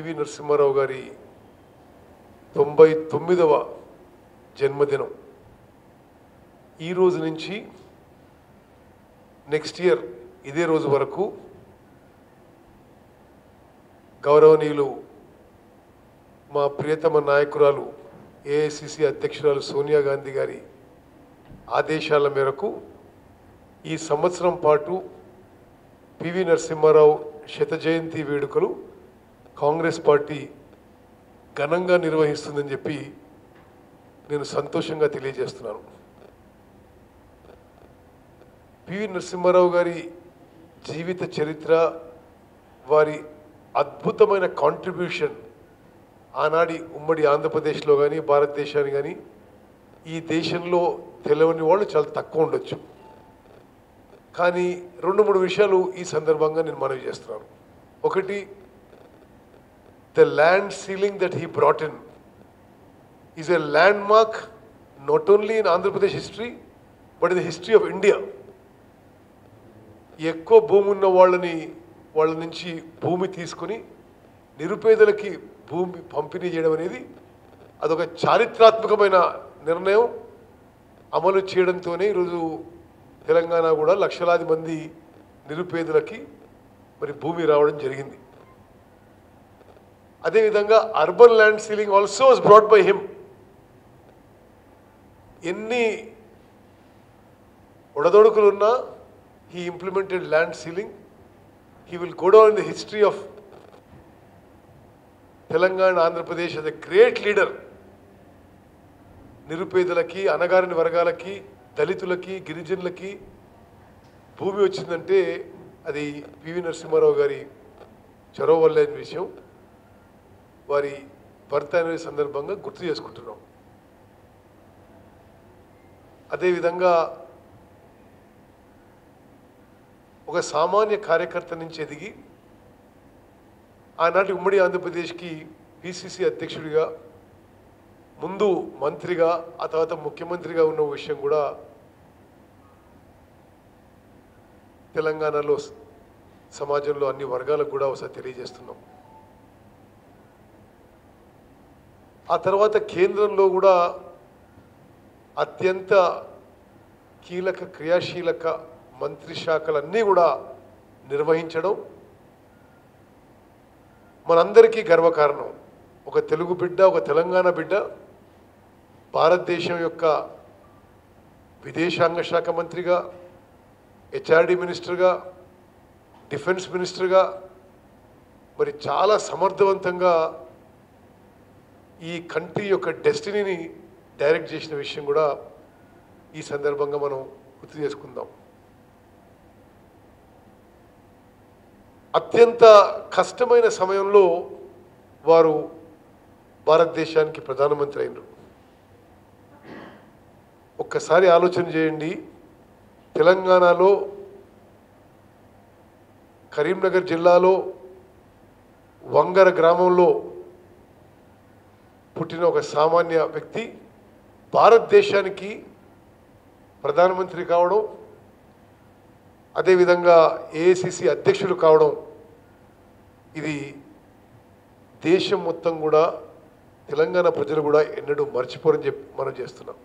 PV Narasimha Rao గారి తొంభై తొమ్మిదవ జన్మదినం. ఈ రోజు నుంచి నెక్స్ట్ ఇయర్ ఇదే రోజు వరకు గౌరవనీయులు మా ప్రియతమ నాయకురాలు ఏఐసిసి అధ్యక్షురాలు సోనియా గాంధీ గారి ఆదేశాల మేరకు ఈ సంవత్సరం పాటు పివి నరసింహారావు శత జయంతి వేడుకలు కాంగ్రెస్ పార్టీ ఘనంగా నిర్వహిస్తుందని చెప్పి నేను సంతోషంగా తెలియజేస్తున్నాను. పివి నరసింహారావు గారి జీవిత చరిత్ర వారి అద్భుతమైన కాంట్రిబ్యూషన్ ఆనాడి ఉమ్మడి ఆంధ్రప్రదేశ్లో కానీ భారతదేశాన్ని కానీ ఈ దేశంలో తెలియని వాళ్ళు చాలా తక్కువ ఉండొచ్చు. కానీ రెండు మూడు విషయాలు ఈ సందర్భంగా నేను మనవి చేస్తున్నాను. ఒకటి the land ceiling that he brought in is a landmark only only in Andhra Pradesh history but in the history of India ఎక్కువ భూమి ఉన్న వాళ్ళని వాళ్ళ నుంచి భూమి తీసుకొని నిరుపేదలకి భూమి పంపిణీ చేయడం అనేది అదొక చారిత్రాత్మకమైన నిర్ణయం అమలు చేయడంతోనే ఈరోజు తెలంగాణ కూడా లక్షలాది మంది నిరుపేదలకి మరి భూమి రావడం జరిగింది. అదేవిధంగా urban land ceiling also brought by him ఎన్ని ఉడదొడుకులున్నా he implemented land ceiling he will go down in history of Telangana Andhra Pradesh Andhra great leader a నిరుపేదలకి అనగారిన వర్గాలకి దళితులకి గిరిజనులకి భూమి వచ్చిందంటే అది పివి నరసింహారావు గారి చొరవ వల్ల విషయం. వారి భర్త అనే సందర్భంగా గుర్తు చేసుకుంటున్నాం. అదేవిధంగా ఒక సామాన్య కార్యకర్త నుంచి ఎదిగి ఆనాటి ఉమ్మడి ఆంధ్రప్రదేశ్కి పిసిసి అధ్యక్షుడిగా ముందు మంత్రిగా ఆ తర్వాత ముఖ్యమంత్రిగా ఉన్న విషయం కూడా తెలంగాణలో సమాజంలో అన్ని వర్గాలకు కూడా ఒకసారి తెలియజేస్తున్నాం. ఆ తర్వాత కేంద్రంలో కూడా అత్యంత కీలక క్రియాశీలక మంత్రి శాఖలన్నీ కూడా నిర్వహించడం మనందరికీ గర్వకారణం. ఒక తెలుగు బిడ్డ ఒక తెలంగాణ బిడ్డ భారతదేశం యొక్క విదేశాంగ శాఖ మంత్రిగా హెచ్ఆర్డి మినిస్టర్గా డిఫెన్స్ మినిస్టర్గా మరి చాలా సమర్థవంతంగా ఈ కంట్రీ యొక్క డెస్టినీని డైరెక్ట్ చేసిన విషయం కూడా ఈ సందర్భంగా మనం గుర్తు చేసుకుందాం. అత్యంత కష్టమైన సమయంలో వారు భారతదేశానికి ప్రధానమంత్రి అయినరు. ఒక్కసారి ఆలోచన చేయండి. తెలంగాణలో కరీంనగర్ జిల్లాలో వంగర గ్రామంలో పుట్టిన ఒక సామాన్య వ్యక్తి భారతదేశానికి ప్రధానమంత్రి కావడం అదేవిధంగా ఏఐసిసి అధ్యక్షులు కావడం ఇది దేశం మొత్తం కూడా తెలంగాణ ప్రజలు కూడా ఎన్నడూ మర్చిపోరని చెప్పి మనం చేస్తున్నాం.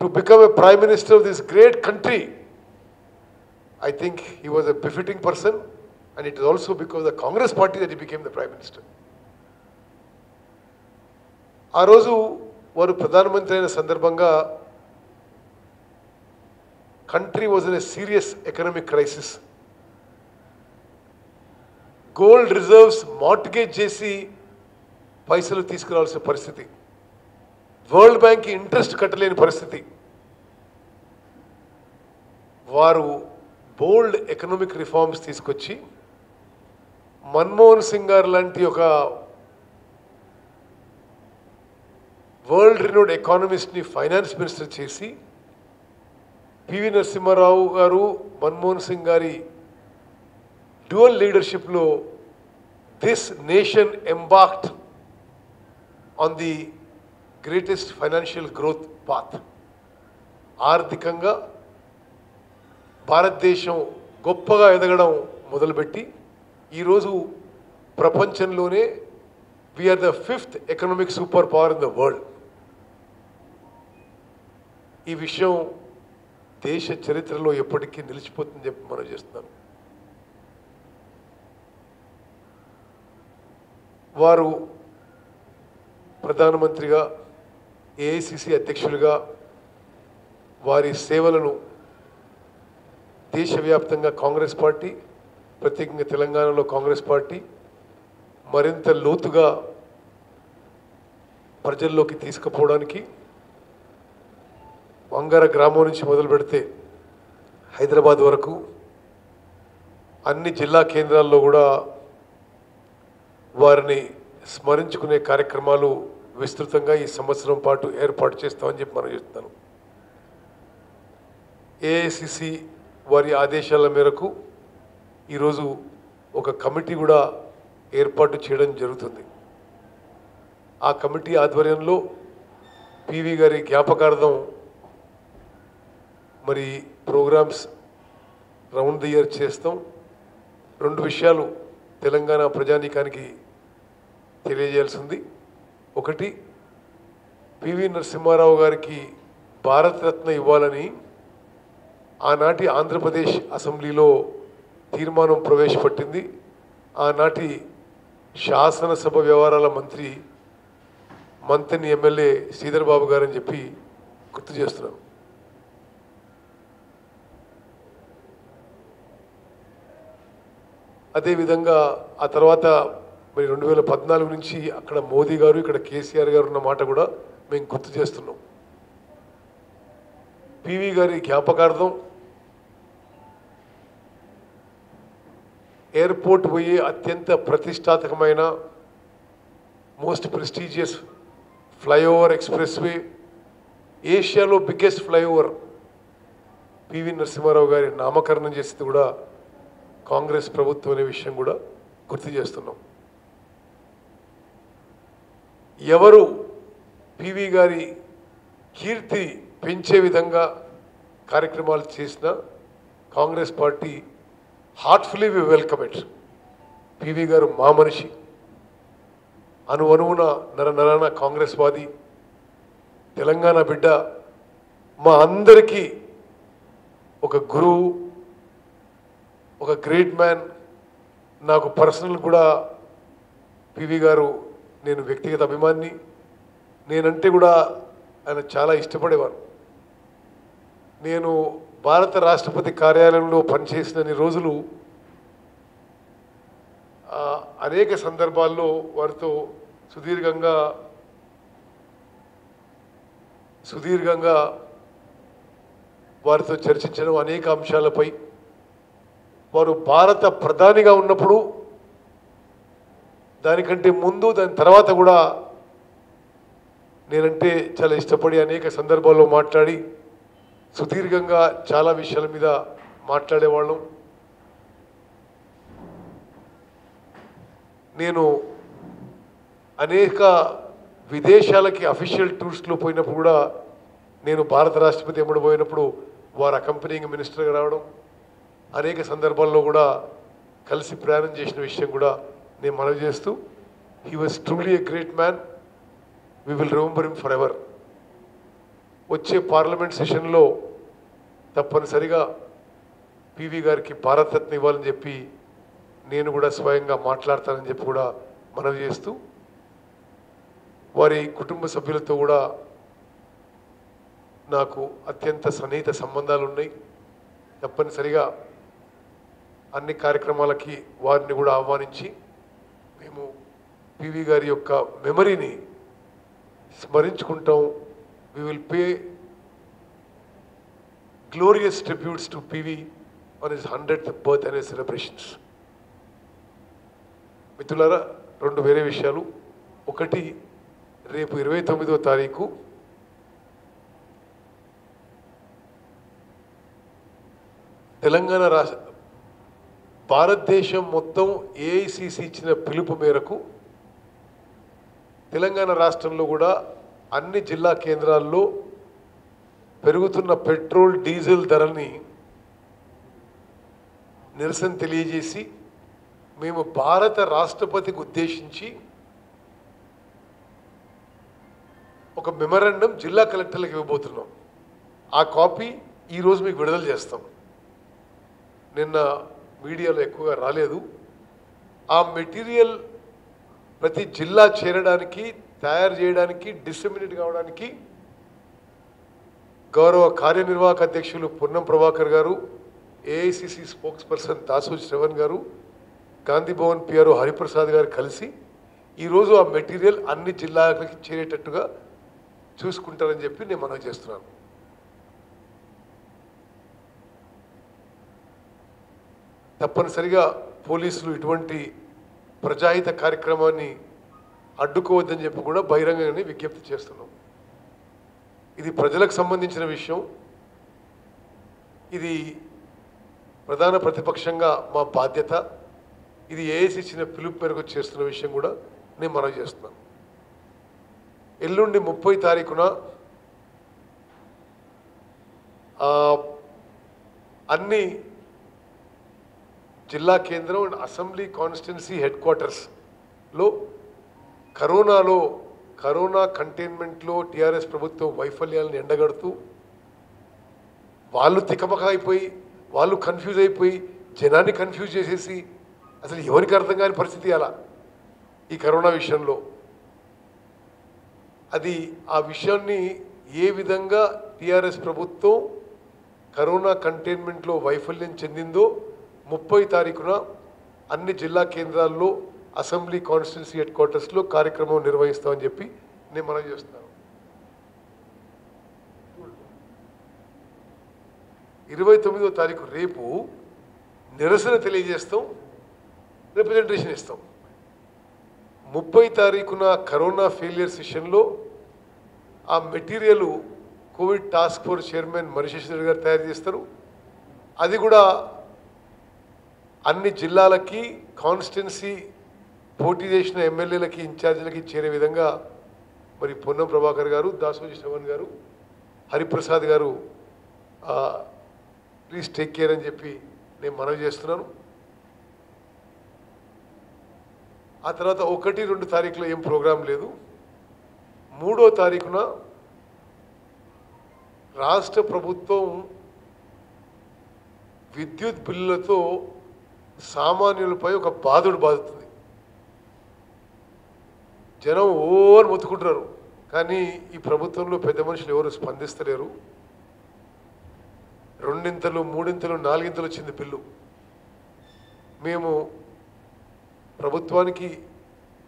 To become a prime minister of this great country I think he was a befitting person and it is also because the Congress party that he became the prime minister ఆ రోజు వారు ప్రధానమంత్రి అయిన సందర్భంగా country was in a serious economic crisis gold reserves mortgage చేసి పైసలు తీసుకురావాల్సిన పరిస్థితి. వరల్డ్ బ్యాంక్ ఇంట్రెస్ట్ కట్టలేని పరిస్థితి. వారు బోల్డ్ ఎకనామిక్ రిఫార్మ్స్ తీసుకొచ్చి మన్మోహన్ సింగ్ గారు లాంటి ఒక వరల్డ్ రినోడ్ ఎకానమిస్ట్ని ఫైనాన్స్ మినిస్టర్ చేసి పివి నరసింహారావు గారు మన్మోహన్ సింగ్ గారి dual లీడర్షిప్లో this nation embarked on the greatest financial growth path ఆర్థికంగా భారతదేశం గొప్పగా ఎదగడం మొదలుపెట్టి ఈరోజు ప్రపంచంలోనే we are the fifth economic super power in the world ఈ విషయం దేశ చరిత్రలో ఎప్పటికీ నిలిచిపోతుందని చెప్పి మనం చేస్తున్నాం. వారు ప్రధానమంత్రిగా ఏఐసిసి అధ్యక్షులుగా వారి సేవలను దేశవ్యాప్తంగా కాంగ్రెస్ పార్టీ ప్రత్యేకంగా తెలంగాణలో కాంగ్రెస్ పార్టీ మరింత లోతుగా ప్రజల్లోకి తీసుకుపోవడానికి వంగర గ్రామం నుంచి మొదలు పెడితే హైదరాబాద్ వరకు అన్ని జిల్లా కేంద్రాల్లో కూడా వారిని స్మరించుకునే కార్యక్రమాలు విస్తృతంగా ఈ సంవత్సరం పాటు ఏర్పాటు చేస్తామని చెప్పి మనం చెప్తున్నాను ఏఐసిసి వారి ఆదేశాల మేరకు ఈరోజు ఒక కమిటీ కూడా ఏర్పాటు చేయడం జరుగుతుంది. ఆ కమిటీ ఆధ్వర్యంలో పివి గారి జ్ఞాపకార్థం మరి ప్రోగ్రామ్స్ రౌండ్ ది ఇయర్ చేస్తాం. రెండు విషయాలు తెలంగాణ ప్రజానీకానికి తెలియజేయాల్సింది. ఒకటి పివి నరసింహారావు గారికి భారతరత్న ఇవ్వాలని ఆనాటి ఆంధ్రప్రదేశ్ అసెంబ్లీలో తీర్మానం ప్రవేశపెట్టింది. ఆనాటి శాసనసభ వ్యవహారాల మంత్రి మంత్రిని ఎమ్మెల్యే శ్రీధర్ బాబు గారని చెప్పి గుర్తు చేస్తున్నాను అదేవిధంగా ఆ తర్వాత మరి రెండు వేల పద్నాలుగు నుంచి అక్కడ మోదీ గారు ఇక్కడ కేసీఆర్ గారు ఉన్న మాట కూడా మేము గుర్తు చేస్తున్నాం. పివి గారి జ్ఞాపకార్థం ఎయిర్పోర్ట్ పోయే అత్యంత ప్రతిష్టాత్మకమైన most prestigious flyover express way ఏషియాలో బిగ్గెస్ట్ ఫ్లైఓవర్ పివి నరసింహారావు గారి నామకరణం చేసింది కూడా కాంగ్రెస్ ప్రభుత్వం అనే విషయం కూడా గుర్తు చేస్తున్నాం. ఎవరు పివి గారి కీర్తి పెంచే విధంగా కార్యక్రమాలు చేసినా Congress party heartfully we welcome it. P V garu మా మనిషి. అను అనువున నర నరాన కాంగ్రెస్ వాది తెలంగాణ బిడ్డ మా అందరికీ ఒక గురువు ఒక గ్రేట్ మ్యాన్ నాకు పర్సనల్ కూడా పివి గారు నేను వ్యక్తిగత అభిమాన్ని. నేనంటే కూడా ఆయన చాలా ఇష్టపడేవారు. నేను భారత రాష్ట్రపతి కార్యాలయంలో పనిచేసినన్ని రోజులు అనేక సందర్భాల్లో వారితో సుదీర్ఘంగా సుదీర్ఘంగా వారితో చర్చించడం అనేక అంశాలపై వారు భారత ప్రధానిగా ఉన్నప్పుడు దానికంటే ముందు దాని తర్వాత కూడా నేనంటే చాలా ఇష్టపడి అనేక సందర్భాల్లో మాట్లాడి సుదీర్ఘంగా చాలా విషయాల మీద మాట్లాడేవాళ్ళం. నేను అనేక విదేశాలకి అఫీషియల్ టూర్స్లో పోయినప్పుడు కూడా నేను భారత రాష్ట్రపతి ఎమ్మడి పోయినప్పుడు వారు అకంపెనీంగ్ మినిస్టర్గా రావడం అనేక సందర్భాల్లో కూడా కలిసి ప్రయాణం చేసిన విషయం కూడా నేను మనవి చేస్తూ he was truly a great man we will remember him for ever వచ్చే పార్లమెంట్ సెషన్లో తప్పనిసరిగా పివి గారికి భారతరత్న ఇవ్వాలని చెప్పి నేను కూడా స్వయంగా మాట్లాడతానని చెప్పి కూడా మనవి చేస్తూ వారి కుటుంబ సభ్యులతో కూడా నాకు అత్యంత సన్నిహిత సంబంధాలు ఉన్నాయి తప్పనిసరిగా అన్ని కార్యక్రమాలకి వారిని కూడా ఆహ్వానించి మేము పివి గారి యొక్క మెమరీని స్మరించుకుంటాం. We will pay glorious tributes to P V on his hundred birth అనే సెలబ్రేషన్స్ మిత్రులారా రెండు వేరే విషయాలు. ఒకటి రేపు ఇరవై తొమ్మిదో తారీఖు తెలంగాణ రాష్ట్ర భారతదేశం మొత్తం ఏఐసిసి ఇచ్చిన పిలుపు మేరకు తెలంగాణ రాష్ట్రంలో కూడా అన్ని జిల్లా కేంద్రాల్లో పెరుగుతున్న పెట్రోల్ డీజిల్ ధరని నిరసన తెలియజేసి మేము భారత రాష్ట్రపతికి ఉద్దేశించి ఒక మెమరాండం జిల్లా కలెక్టర్లకు ఇవ్వబోతున్నాం. ఆ కాపీ ఈరోజు మీకు విడుదల చేస్తాం. నిన్న మీడియాలో ఎక్కువగా రాలేదు. ఆ మెటీరియల్ ప్రతి జిల్లా చేరడానికి తయారు చేయడానికి డిసెమినేట్ కావడానికి గౌరవ కార్యనిర్వాహక అధ్యక్షులు పొన్నం ప్రభాకర్ గారు AICC spokesperson Dasu Sravan గారు గాంధీ భవన్ పిఆర్ఓ హరిప్రసాద్ గారు కలిసి ఈరోజు ఆ మెటీరియల్ అన్ని జిల్లాలకు చేరేటట్టుగా చూసుకుంటారని చెప్పి నేను మనవి చేస్తున్నాను. తప్పనిసరిగా పోలీసులు ఇటువంటి ప్రజాహిత కార్యక్రమాన్ని అడ్డుకోవద్దని చెప్పి కూడా బహిరంగంగానే విజ్ఞప్తి చేస్తున్నాం. ఇది ప్రజలకు సంబంధించిన విషయం. ఇది ప్రధాన ప్రతిపక్షంగా మా బాధ్యత. ఇది ఏఎస్ ఇచ్చిన పిలుపు మేరకు చేస్తున్న విషయం కూడా నేను మనవి చేస్తున్నాను. ఎల్లుండి ముప్పై తారీఖున అన్ని జిల్లా కేంద్రం అండ్ అసెంబ్లీ కాన్స్టిట్యున్సీ హెడ్ క్వార్టర్స్లో కరోనాలో కరోనా కంటైన్మెంట్లో టీఆర్ఎస్ ప్రభుత్వం వైఫల్యాలను ఎండగడుతూ వాళ్ళు తికమక అయిపోయి వాళ్ళు కన్ఫ్యూజ్ అయిపోయి జనాన్ని కన్ఫ్యూజ్ చేసేసి అసలు ఎవరికి అర్థం కాని పరిస్థితి అలా ఈ కరోనా విషయంలో. అది ఆ విషయాన్ని ఏ విధంగా టీఆర్ఎస్ ప్రభుత్వం కరోనా కంటైన్మెంట్లో వైఫల్యం చెందిందో ముప్పై తారీఖున అన్ని జిల్లా కేంద్రాల్లో అసెంబ్లీ కాన్స్టిట్యున్సీ హెడ్ క్వార్టర్స్లో కార్యక్రమం నిర్వహిస్తామని చెప్పి నేను మనం చేస్తున్నాను ఇరవై తొమ్మిదో తారీఖు రేపు నిరసన తెలియజేస్తాం రిప్రజెంటేషన్ ఇస్తాం. ముప్పై తారీఖున కరోనా ఫెయిలియర్ సెషన్లో ఆ material covid task force chairman మరిశేషర్ garu తయారు చేస్తారు. అది కూడా అన్ని జిల్లాలకి కాన్స్టిట్యున్సీ పోటీ చేసిన ఎమ్మెల్యేలకి ఇన్ఛార్జీలకి చేరే విధంగా మరి పొన్నం ప్రభాకర్ గారు దాసోజీ శ్రవణ్ గారు హరిప్రసాద్ గారు ప్లీజ్ టేక్ కేర్ అని చెప్పి నేను మనవి చేస్తున్నాను. ఆ తర్వాత ఒకటి రెండు తారీఖులో ఏం ప్రోగ్రాం లేదు. మూడో తారీఖున రాష్ట్ర ప్రభుత్వం విద్యుత్ బిల్లులతో సామాన్యులపై ఒక బాధుడు బాదుతుంది జనం ఓవర్ మొత్తుకుంటున్నారు. కానీ ఈ ప్రభుత్వంలో పెద్ద మనుషులు ఎవరు స్పందిస్తలేరు. రెండింతలు మూడింతలు నాలుగింతలు వచ్చింది బిల్లు. మేము ప్రభుత్వానికి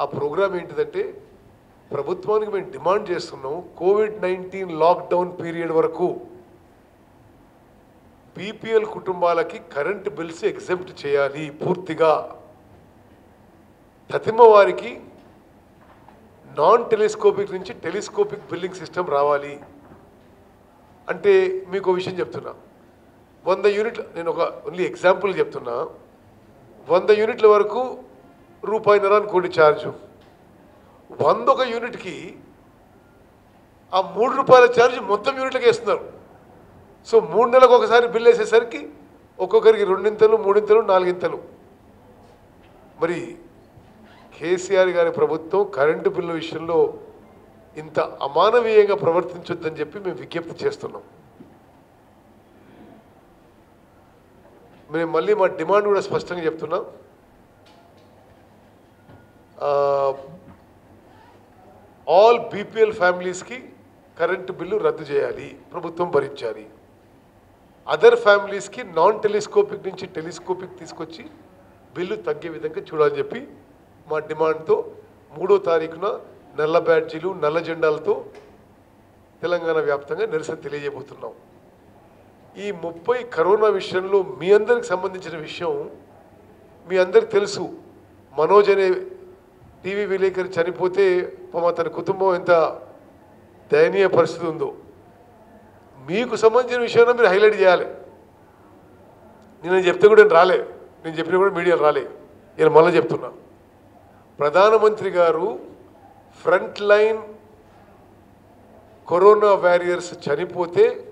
ఆ ప్రోగ్రాం ఏంటిదంటే ప్రభుత్వానికి మేము డిమాండ్ చేస్తున్నాం కోవిడ్ నైన్టీన్ లాక్డౌన్ పీరియడ్ వరకు బీపీఎల్ కుటుంబాలకి కరెంట్ బిల్స్ ఎగ్జెంప్ట్ చేయాలి పూర్తిగా. ప్రతిమ వారికి నాన్ టెలిస్కోపిక్ నుంచి టెలిస్కోపిక్ బిల్లింగ్ సిస్టమ్ రావాలి. అంటే మీకు విషయం చెప్తున్నా. వంద యూనిట్ నేను ఒక ఓన్లీ ఎగ్జాంపుల్ చెప్తున్నా. వంద యూనిట్ల వరకు రూపాయిన్నర అనుకోండి ఛార్జు వంద ఒక యూనిట్కి ఆ మూడు రూపాయల ఛార్జ్ మొత్తం యూనిట్లకి వేస్తున్నారు సో మూడు నెలలకు ఒకసారి బిల్ వేసేసరికి ఒక్కొక్కరికి రెండింతలు మూడింతలు నాలుగింతలు. మరి కేసీఆర్ గారి ప్రభుత్వం కరెంటు బిల్లు విషయంలో ఇంత అమానవీయంగా ప్రవర్తించొద్దని చెప్పి మేము విజ్ఞప్తి చేస్తున్నాం. మేము మళ్ళీ మా డిమాండ్ కూడా స్పష్టంగా చెప్తున్నాం. ఆల్ బీపీఎల్ ఫ్యామిలీస్కి కరెంటు బిల్లు రద్దు చేయాలి ప్రభుత్వం భరించాలి. అదర్ ఫ్యామిలీస్కి నాన్ టెలిస్కోపిక్ నుంచి టెలిస్కోపిక్ తీసుకొచ్చి బిల్లు తగ్గే విధంగా చూడాలని చెప్పి మా డిమాండ్తో మూడో తారీఖున నల్ల బ్యాడ్జీలు నల్ల జెండాలతో తెలంగాణ వ్యాప్తంగా నిరసన తెలియజేయబోతున్నాం. ఈ ముప్పై కరోనా విషయంలో మీ అందరికి సంబంధించిన విషయం మీ అందరికి తెలుసు. మనోజ్ అనే టీవీ విలేకరి చనిపోతే మా తన కుటుంబం ఎంత దయనీయ పరిస్థితి ఉందో. మీకు సంబంధించిన విషయాన్ని మీరు హైలైట్ చేయాలి. నేను చెప్తే కూడా నేను రాలే. నేను చెప్పిన కూడా మీడియాలో రాలే. నేను మళ్ళీ చెప్తున్నా. ప్రధానమంత్రి గారు ఫ్రంట్ లైన్ కరోనా వారియర్స్ చనిపోతే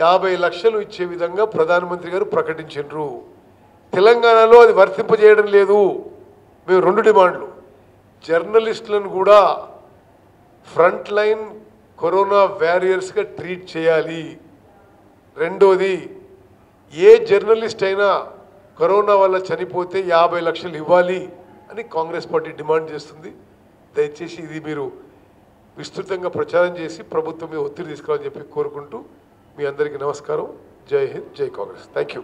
యాభై లక్షలు ఇచ్చే విధంగా ప్రధానమంత్రి గారు ప్రకటించారు తెలంగాణలో అది వర్తింపజేయడం లేదు. మేము రెండు డిమాండ్లు. జర్నలిస్టులను కూడా ఫ్రంట్ లైన్ కరోనా వ్యారియర్స్గా ట్రీట్ చేయాలి. రెండోది ఏ జర్నలిస్ట్ అయినా కరోనా వల్ల చనిపోతే యాభై లక్షలు ఇవ్వాలి అని కాంగ్రెస్ పార్టీ డిమాండ్ చేస్తుంది. దయచేసి ఇది మీరు విస్తృతంగా ప్రచారం చేసి ప్రభుత్వం మీద ఒత్తిడి తీసుకురావాలని చెప్పి కోరుకుంటూ మీ అందరికీ నమస్కారం. జై హింద్ జై కాంగ్రెస్. Thank you